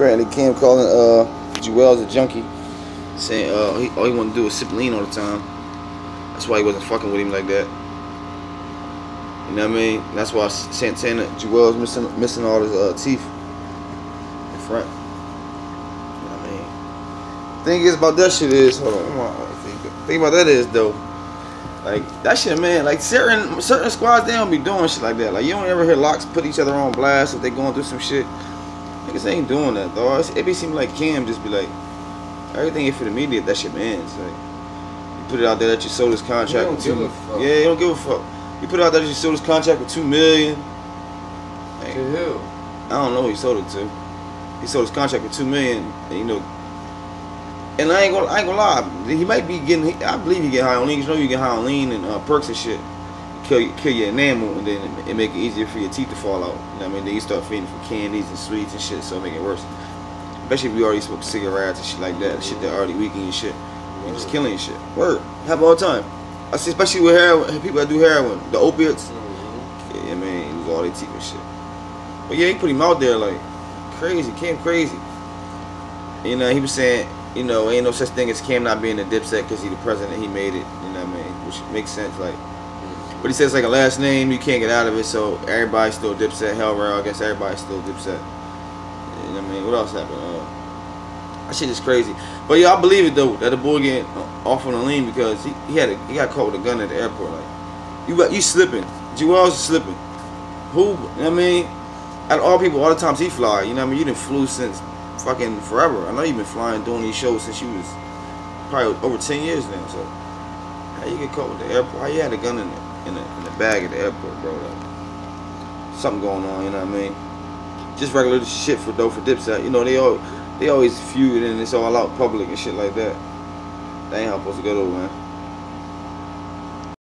Apparently, Cam calling uh Juelz a junkie, saying uh he, all he to do was sip lean all the time. That's why he wasn't fucking with him like that. You know what I mean? That's why Santana Juelz missing missing all his uh, teeth in front. You know what I mean? Thing is about that shit is hold on, hold think, about that is though. Like that shit, man. Like certain certain squads, they don't be doing shit like that. Like you don't ever hear LOX put each other on blast if they going through some shit. Niggas ain't doing that though. It be seem like Cam just be like, everything is for the media. That shit, man. It's like you put it out there that you sold his contract. with two, Yeah, you don't give a fuck. You put it out there that you sold his contract for two million. Like, to who? I don't know who he sold it to. He sold his contract for two million. And, you know, and I ain't gonna, I ain't gonna lie. He might be getting. I believe he get high on lean. You know, you get high on lean and uh, perks and shit. Kill, kill your enamel, and then it, it make it easier for your teeth to fall out. You know what I mean? Then you start feeding for candies and sweets and shit, so it make it worse. Especially if you already smoke cigarettes and shit like that. Shit that already weaken your shit. You just killing your shit. Word. Happen all the time. I see, especially with heroin, people that do heroin, the opiates. Mm-hmm. Yeah, man, lose all their teeth and shit. But yeah, he put him out there like crazy, Cam crazy. You know, he was saying, you know, ain't no such thing as Cam not being a dipset because he the president. He made it. You know what I mean? Which makes sense. Like, but he says like a last name, you can't get out of it. So everybody's still dipset. Hell Rell, I guess everybody's still dipset. You know what I mean? What else happened? Uh, that shit is crazy. But yeah, I believe it though that the boy getting off on the lean because he, he had a, he got caught with a gun at the airport. Like, you you slipping. Is slipping. Who? You know what I mean? Of all people, all the times he fly, you know what I mean? You didn't flew since fucking forever. I know you've been flying doing these shows since you was probably over 10 years now. So how you get caught with the airport? How you had a gun in the in the, in the bag at the airport, bro? Like, something going on, you know what I mean? Just regular shit for though for Dipset. You know they all they always feud and it's all out public and shit like that. That ain't how supposed to go though, man.